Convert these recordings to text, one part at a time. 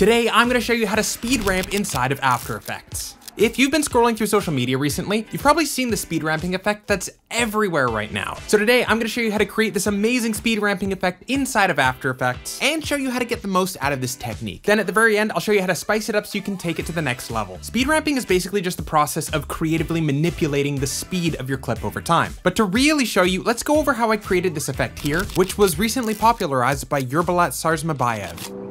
Today, I'm gonna show you how to speed ramp inside of After Effects. If you've been scrolling through social media recently, you've probably seen the speed ramping effect that's everywhere right now. So today I'm gonna show you how to create this amazing speed ramping effect inside of After Effects and show you how to get the most out of this technique. Then at the very end, I'll show you how to spice it up so you can take it to the next level. Speed ramping is basically just the process of creatively manipulating the speed of your clip over time. But to really show you, let's go over how I created this effect here, which was recently popularized by Yerbolat Sarsembaev.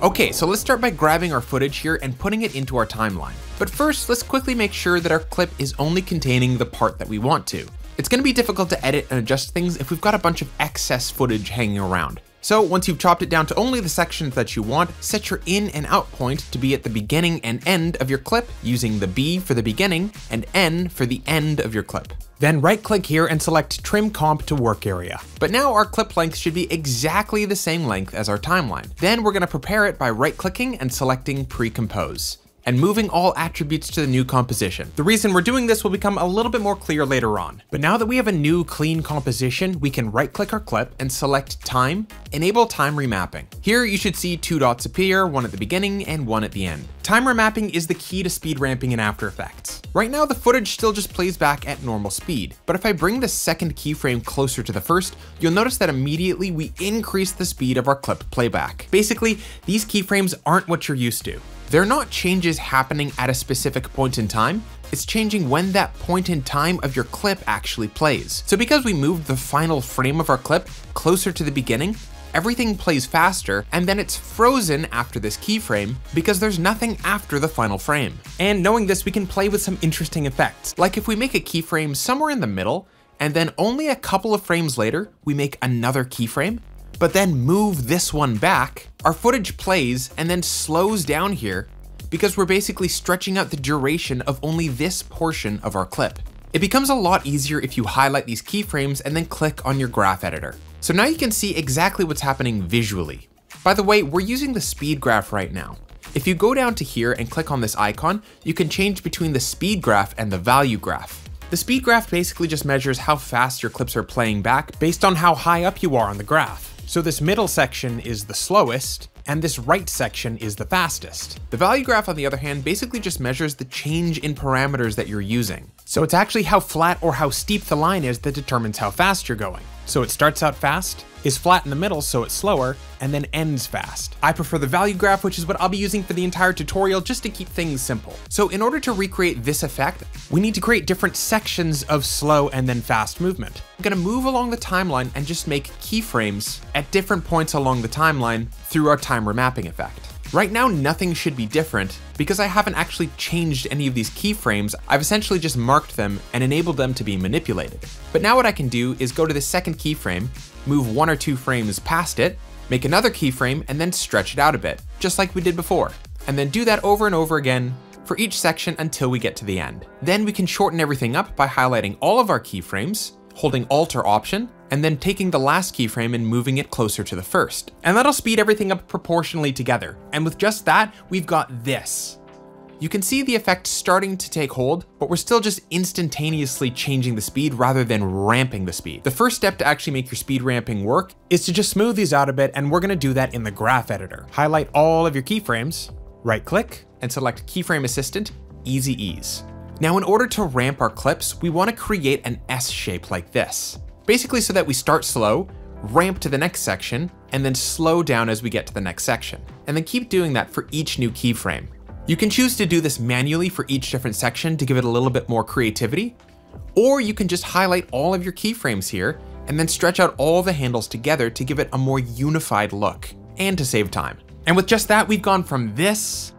Okay, so let's start by grabbing our footage here and putting it into our timeline. But first, let's quickly make sure that our clip is only containing the part that we want to. It's gonna be difficult to edit and adjust things if we've got a bunch of excess footage hanging around. So once you've chopped it down to only the sections that you want, set your in and out point to be at the beginning and end of your clip using the B for the beginning and N for the end of your clip. Then right click here and select trim comp to work area. But now our clip length should be exactly the same length as our timeline. Then we're gonna prepare it by right clicking and selecting pre-compose and moving all attributes to the new composition. The reason we're doing this will become a little bit more clear later on. But now that we have a new clean composition, we can right click our clip and select time, enable time remapping. Here you should see two dots appear, one at the beginning and one at the end. Time remapping is the key to speed ramping in After Effects. Right now the footage still just plays back at normal speed, but if I bring the second keyframe closer to the first, you'll notice that immediately we increase the speed of our clip playback. Basically, these keyframes aren't what you're used to. They're not changes happening at a specific point in time, it's changing when that point in time of your clip actually plays. So because we moved the final frame of our clip closer to the beginning, everything plays faster and then it's frozen after this keyframe because there's nothing after the final frame. And knowing this, we can play with some interesting effects. Like if we make a keyframe somewhere in the middle, and then only a couple of frames later, we make another keyframe, but then move this one back, our footage plays and then slows down here because we're basically stretching out the duration of only this portion of our clip. It becomes a lot easier if you highlight these keyframes and then click on your graph editor. So now you can see exactly what's happening visually. By the way, we're using the speed graph right now. If you go down to here and click on this icon, you can change between the speed graph and the value graph. The speed graph basically just measures how fast your clips are playing back based on how high up you are on the graph. So this middle section is the slowest, and this right section is the fastest. The value graph, on the other hand, basically just measures the change in parameters that you're using. So it's actually how flat or how steep the line is that determines how fast you're going. So it starts out fast, is flat in the middle so it's slower, and then ends fast. I prefer the value graph, which is what I'll be using for the entire tutorial just to keep things simple. So in order to recreate this effect, we need to create different sections of slow and then fast movement. I'm gonna move along the timeline and just make keyframes at different points along the timeline through our time remapping effect. Right now, nothing should be different because I haven't actually changed any of these keyframes. I've essentially just marked them and enabled them to be manipulated. But now what I can do is go to the second keyframe, move one or two frames past it, make another keyframe, and then stretch it out a bit, just like we did before. And then do that over and over again for each section until we get to the end. Then we can shorten everything up by highlighting all of our keyframes, holding Alt or Option, and then taking the last keyframe and moving it closer to the first. And that'll speed everything up proportionally together. And with just that, we've got this. You can see the effect starting to take hold, but we're still just instantaneously changing the speed rather than ramping the speed. The first step to actually make your speed ramping work is to just smooth these out a bit, and we're gonna do that in the graph editor. Highlight all of your keyframes, right click, and select Keyframe Assistant, Easy Ease. Now in order to ramp our clips, we wanna create an S shape like this. Basically so that we start slow, ramp to the next section, and then slow down as we get to the next section. And then keep doing that for each new keyframe. You can choose to do this manually for each different section to give it a little bit more creativity, or you can just highlight all of your keyframes here and then stretch out all the handles together to give it a more unified look and to save time. And with just that, we've gone from this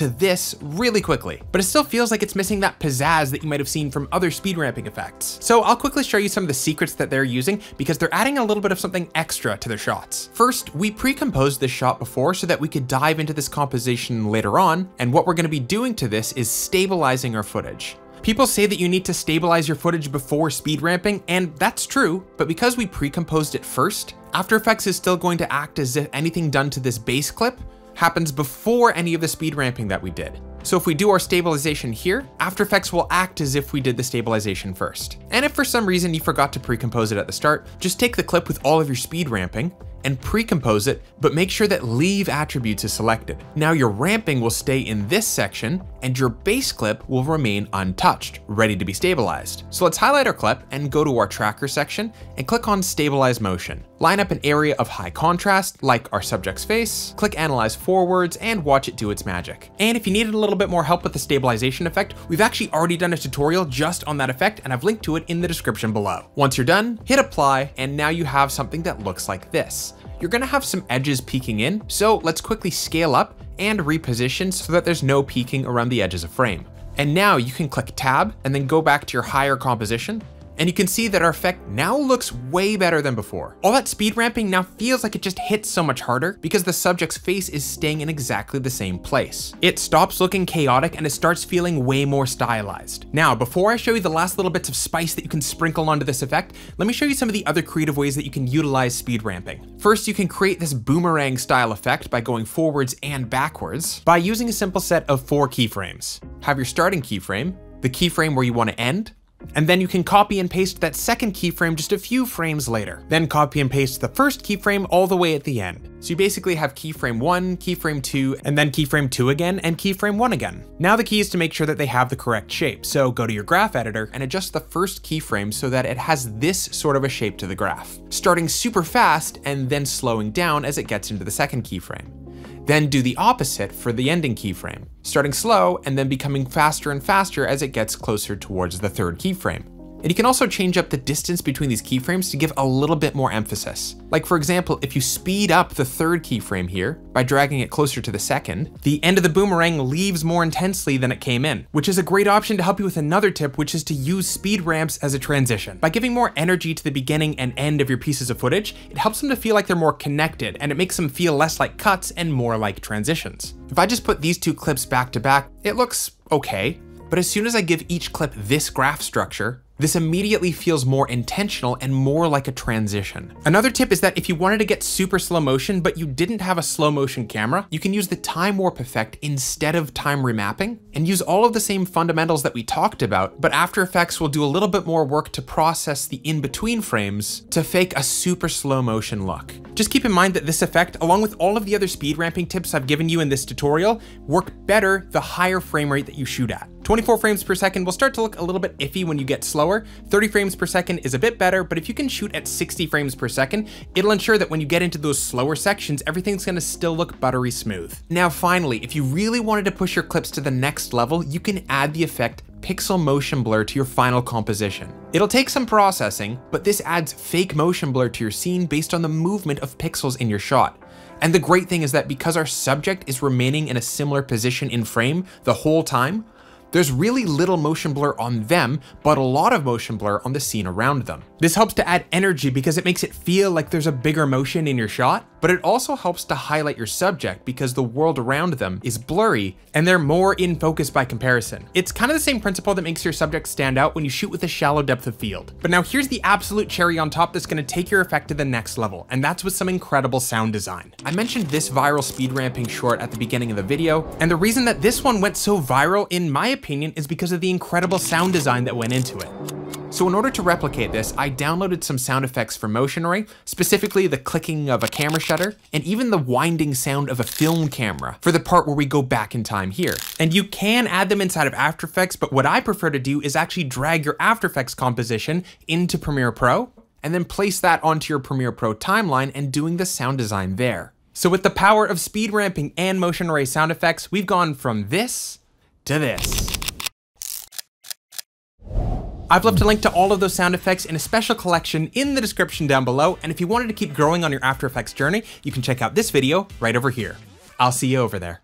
to this really quickly, but it still feels like it's missing that pizzazz that you might have seen from other speed ramping effects. So I'll quickly show you some of the secrets that they're using because they're adding a little bit of something extra to their shots. First, we pre-composed this shot before so that we could dive into this composition later on, and what we're gonna be doing to this is stabilizing our footage. People say that you need to stabilize your footage before speed ramping, and that's true, but because we pre-composed it first, After Effects is still going to act as if anything done to this base clip happens before any of the speed ramping that we did. So if we do our stabilization here, After Effects will act as if we did the stabilization first. And if for some reason you forgot to pre-compose it at the start, just take the clip with all of your speed ramping and pre-compose it, but make sure that leave attributes is selected. Now your ramping will stay in this section and your base clip will remain untouched, ready to be stabilized. So let's highlight our clip and go to our tracker section and click on stabilize motion. Line up an area of high contrast, like our subject's face, click analyze forwards and watch it do its magic. And if you needed a little bit more help with the stabilization effect, we've actually already done a tutorial just on that effect and I've linked to it in the description below. Once you're done, hit apply and now you have something that looks like this. You're gonna have some edges peeking in, so let's quickly scale up and reposition so that there's no peeking around the edges of frame. And now you can click tab and then go back to your higher composition and you can see that our effect now looks way better than before. All that speed ramping now feels like it just hits so much harder because the subject's face is staying in exactly the same place. It stops looking chaotic and it starts feeling way more stylized. Now, before I show you the last little bits of spice that you can sprinkle onto this effect, let me show you some of the other creative ways that you can utilize speed ramping. First, you can create this boomerang style effect by going forwards and backwards by using a simple set of four keyframes. Have your starting keyframe, the keyframe where you want to end, and then you can copy and paste that second keyframe just a few frames later. Then copy and paste the first keyframe all the way at the end. So you basically have keyframe 1, keyframe 2, and then keyframe 2 again, and keyframe 1 again. Now the key is to make sure that they have the correct shape, so go to your graph editor and adjust the first keyframe so that it has this sort of a shape to the graph, starting super fast and then slowing down as it gets into the second keyframe. Then do the opposite for the ending keyframe, starting slow and then becoming faster and faster as it gets closer towards the third keyframe. And you can also change up the distance between these keyframes to give a little bit more emphasis. Like for example, if you speed up the third keyframe here by dragging it closer to the second, the end of the boomerang leaves more intensely than it came in, which is a great option to help you with another tip, which is to use speed ramps as a transition. By giving more energy to the beginning and end of your pieces of footage, it helps them to feel like they're more connected and it makes them feel less like cuts and more like transitions. If I just put these two clips back to back, it looks okay. But as soon as I give each clip this graph structure, this immediately feels more intentional and more like a transition. Another tip is that if you wanted to get super slow motion, but you didn't have a slow motion camera, you can use the time warp effect instead of time remapping and use all of the same fundamentals that we talked about, but After Effects will do a little bit more work to process the in-between frames to fake a super slow motion look. Just keep in mind that this effect, along with all of the other speed ramping tips I've given you in this tutorial, work better the higher frame rate that you shoot at. 24 frames per second will start to look a little bit iffy when you get slower. 30 frames per second is a bit better, but if you can shoot at 60 frames per second, it'll ensure that when you get into those slower sections, everything's gonna still look buttery smooth. Now finally, if you really wanted to push your clips to the next level, you can add the effect pixel motion blur to your final composition. It'll take some processing, but this adds fake motion blur to your scene based on the movement of pixels in your shot. And the great thing is that because our subject is remaining in a similar position in frame the whole time, there's really little motion blur on them, but a lot of motion blur on the scene around them. This helps to add energy because it makes it feel like there's a bigger motion in your shot, but it also helps to highlight your subject because the world around them is blurry and they're more in focus by comparison. It's kind of the same principle that makes your subject stand out when you shoot with a shallow depth of field. But now here's the absolute cherry on top that's gonna take your effect to the next level, and that's with some incredible sound design. I mentioned this viral speed ramping short at the beginning of the video, and the reason that this one went so viral, in my opinion, is because of the incredible sound design that went into it. So in order to replicate this, I downloaded some sound effects Motion Array, specifically the clicking of a camera shutter, and even the winding sound of a film camera for the part where we go back in time here. And you can add them inside of After Effects, but what I prefer to do is actually drag your After Effects composition into Premiere Pro, and then place that onto your Premiere Pro timeline and doing the sound design there. So with the power of speed ramping and motion array sound effects, we've gone from this to this. I've left a link to all of those sound effects in a special collection in the description down below, and if you wanted to keep growing on your After Effects journey, you can check out this video right over here. I'll see you over there.